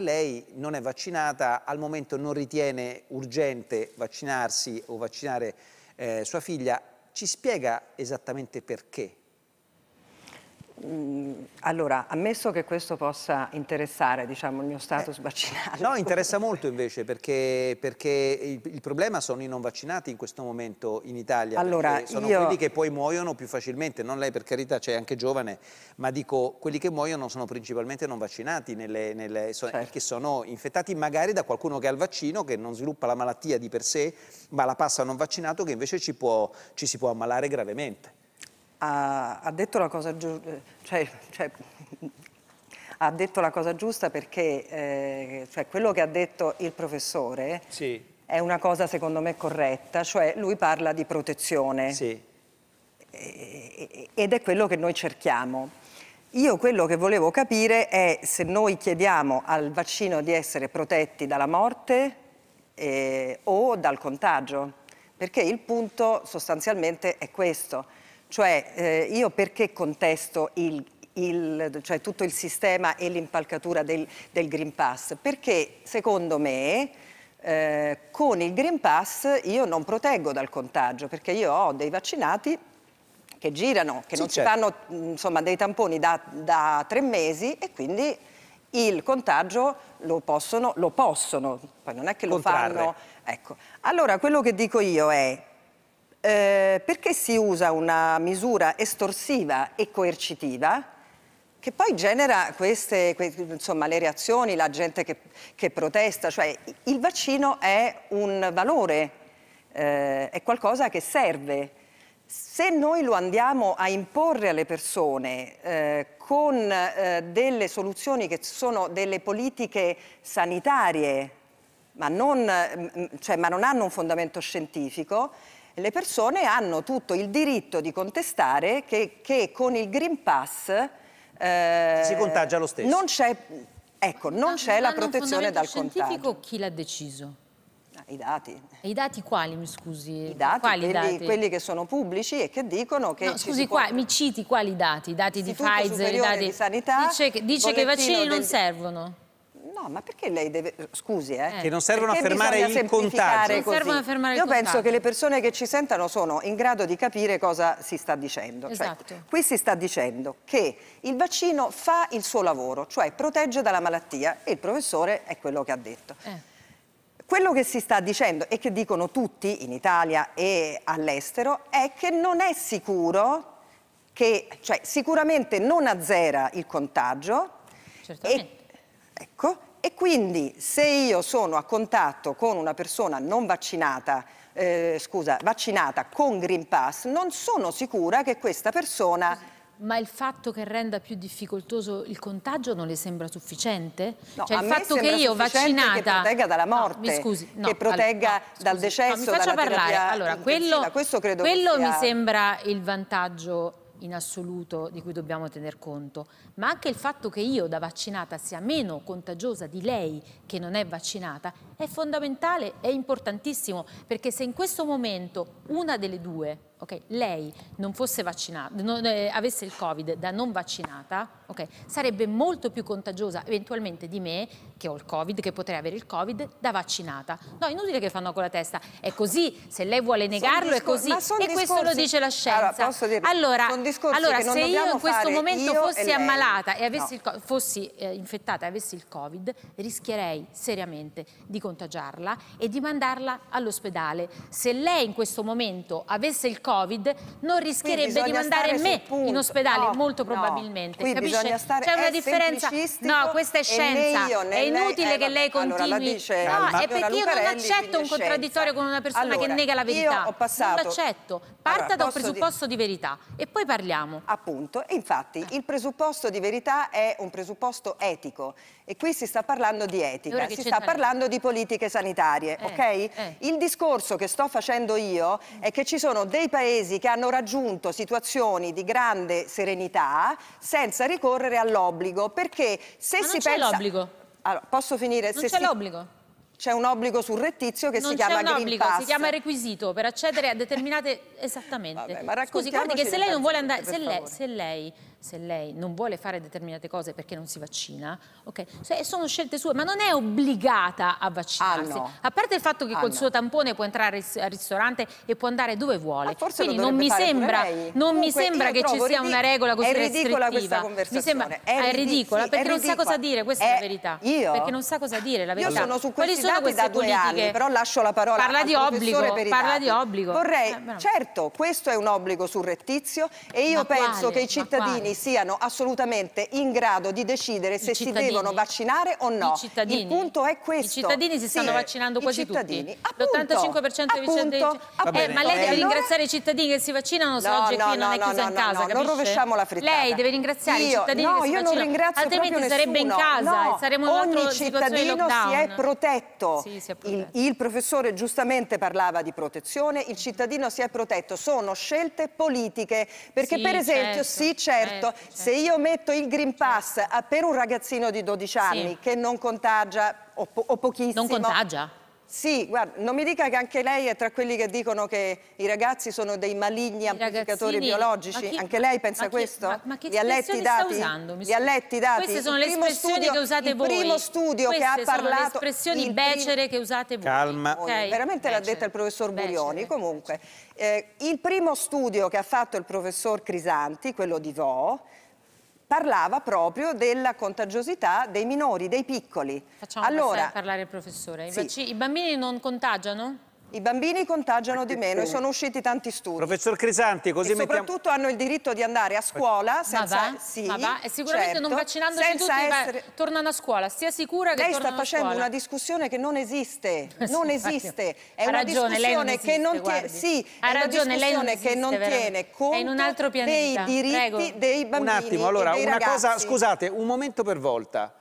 Lei non è vaccinata, al momento non ritiene urgente vaccinarsi o vaccinare eh, sua figlia. Ci spiega esattamente perché? Mm, allora, ammesso che questo possa interessare diciamo, il mio status eh, vaccinale. No, interessa molto invece perché, perché il, il, problema sono i non vaccinati in questo momento in Italia. Allora, sono io... quelli che poi muoiono più facilmente, non lei per carità, c'è anche giovane, ma dico quelli che muoiono sono principalmente non vaccinati nelle, nelle, certo. che sono infettati magari da qualcuno che ha il vaccino, che non sviluppa la malattia di per sé, ma la passa non vaccinato che invece ci, può, ci si può ammalare gravemente ha, detto la cosa giusta, cioè, cioè, ha detto la cosa giusta perché eh, cioè, quello che ha detto il professore sì. è una cosa secondo me corretta, cioè lui parla di protezione sì. ed è quello che noi cerchiamo. Io quello che volevo capire è se noi chiediamo al vaccino di essere protetti dalla morte eh, o dal contagio, perché il punto sostanzialmente è questo cioè eh, io perché contesto il, il, cioè tutto il sistema e l'impalcatura del, del, Green Pass? Perché secondo me eh, con il Green Pass io non proteggo dal contagio, perché io ho dei vaccinati che girano, che sì, non certo. si fanno insomma, dei tamponi da, da, tre mesi e quindi il contagio lo possono, lo possono, poi non è che lo Contrarre. fanno. Ecco. Allora quello che dico io è eh, perché si usa una misura estorsiva e coercitiva che poi genera queste, insomma, le reazioni, la gente che, che, protesta, cioè il vaccino è un valore, eh, è qualcosa che serve. Se noi lo andiamo a imporre alle persone eh, con eh, delle soluzioni che sono delle politiche sanitarie, ma non, cioè, ma non hanno un fondamento scientifico, le persone hanno tutto il diritto di contestare che, che con il Green Pass eh, si contagia lo stesso. Non c'è ecco, non c'è la protezione dal contagio. scientifico chi l'ha deciso? Ah, I dati. E I dati quali, mi scusi? I dati, quelli, dati? quelli, che sono pubblici e che dicono che... No, scusi, qua, mi citi quali dati? I dati di Pfizer, i dati... di sanità... Dice, che, dice che i vaccini del... non servono. No, ma perché lei deve... Scusi, eh? Che non servono a fermare il contagio. Servono a fermare il Io contagio. penso che le persone che ci sentano sono in grado di capire cosa si sta dicendo. Cioè, esatto. Cioè, qui si sta dicendo che il vaccino fa il suo lavoro, cioè protegge dalla malattia e il professore è quello che ha detto. Eh. Quello che si sta dicendo e che dicono tutti in Italia e all'estero è che non è sicuro che, cioè sicuramente non azzera il contagio Certamente. Ecco, e quindi se io sono a contatto con una persona non vaccinata, eh, scusa, vaccinata con Green Pass, non sono sicura che questa persona... Ma il fatto che renda più difficoltoso il contagio non le sembra sufficiente? No, cioè il fatto che io vaccinata che protegga dalla morte, no, scusi, no, che protegga allora, no, dal decesso, no, mi faccia parlare. Allora, quello, quello mi sembra il vantaggio in assoluto di cui dobbiamo tener conto, ma anche il fatto che io da vaccinata sia meno contagiosa di lei che non è vaccinata è fondamentale, è importantissimo, perché se in questo momento una delle due okay, lei non fosse vaccinata, non, eh, avesse il Covid da non vaccinata, okay, sarebbe molto più contagiosa eventualmente di me, che ho il Covid, che potrei avere il Covid, da vaccinata. No, inutile che fanno con la testa. È così, se lei vuole negarlo è così. E discorsi... questo lo dice la scienza. Allora, allora, allora se io in questo momento fossi ammalata e avessi no. il, fossi eh, infettata e avessi il Covid, rischierei seriamente di contagiarla e di mandarla all'ospedale. Se lei in questo momento avesse il Covid, non rischierebbe di mandare me in ospedale, no, molto probabilmente. No. Capisce? C'è una differenza. No, questa è scienza. È inutile che lei continui. Allora, dice, no, è perché io non accetto un contraddittorio con una persona allora, che nega la verità. Io ho passato... Non l'accetto. Parta allora, da un presupposto dire... di verità e poi parliamo. Appunto, e infatti eh. il presupposto di verità è un presupposto etico e qui si sta parlando di etica, si sta parlando di politiche sanitarie, eh, ok? Eh. Il discorso che sto facendo io è che ci sono dei paesi che hanno raggiunto situazioni di grande serenità senza ricorrere all'obbligo, perché se Ma si pensa... non c'è l'obbligo. Allora, posso finire? Non c'è si... l'obbligo. C'è un obbligo surrettizio che non si chiama Green Pass. Obbligo, si chiama requisito per accedere a determinate... Esattamente. Vabbè, Scusi, guardi che se lei non vuole andare... Se lei, se lei, se lei non vuole fare determinate cose perché non si vaccina, ok? sono scelte sue, ma non è obbligata a vaccinarsi. Ah, no. A parte il fatto che ah, col no. suo tampone può entrare al ristorante e può andare dove vuole. Ah, Quindi non mi sembra, non mi sembra che ci sia una regola così è ridicola questa conversazione. Mi sembra, è, è ridicola sì, perché è non sa cosa dire, questa è, la verità. Io? Perché non sa cosa dire, la verità. Io sono su questi Quali dati da due politiche? anni, però lascio la parola parla di obbligo, Parla di obbligo. Vorrei, eh, certo, questo è un obbligo surrettizio e io penso che i cittadini siano assolutamente in grado di decidere se si devono vaccinare o no. Il punto è questo. I cittadini si stanno sì, vaccinando quasi tutti. L'85% dei cittadini. Eh, ma lei deve ringraziare i cittadini che si vaccinano se oggi qui non è chiusa in casa, Non rovesciamo la frittata. Lei deve ringraziare i cittadini che si vaccinano. No, io non ringrazio Altrimenti sarebbe in casa, saremmo in un'altra situazione di lockdown. si è protetto. Il professore giustamente parlava di protezione, il cittadino si è protetto. Sono scelte politiche. Perché per esempio, certo, sì certo, certo se io metto il Green Pass per un ragazzino di 12 anni sì. che non contagia o, po o pochissimo. Non contagia? Sì, guarda, non mi dica che anche lei è tra quelli che dicono che i ragazzi sono dei maligni amplificatori biologici. Chi, anche lei pensa ma chi, questo? Ma, ma che li ha letti dati? Usando, li ha letti dati? Queste sono le espressioni studio, che usate voi. Il primo studio Queste che ha parlato... Queste sono le espressioni becere che usate voi. Calma. Okay. Veramente l'ha detta il professor Burioni. Comunque, eh, il primo studio che ha fatto il professor Crisanti, quello di Vo, parlava proprio della contagiosità dei minori, dei piccoli. Facciamo allora, parlare il professore. I, sì. I bambini non contagiano? I bambini contagiano di meno e sono usciti tanti studi. Professor Crisanti, così e mettiamo... soprattutto hanno il diritto di andare a scuola senza... Ma va? Sì, ma va? E sicuramente certo, non vaccinandoci tutti essere... tornano a scuola. Stia sicura che Lei sta facendo una discussione che non esiste. Non esiste. È ha una ragione, discussione esiste, che non tiene... Sì, ha ragione, lei non esiste, che non tiene conto dei diritti Prego. dei bambini Un attimo, allora, una ragazzi. cosa... Scusate, un momento per volta.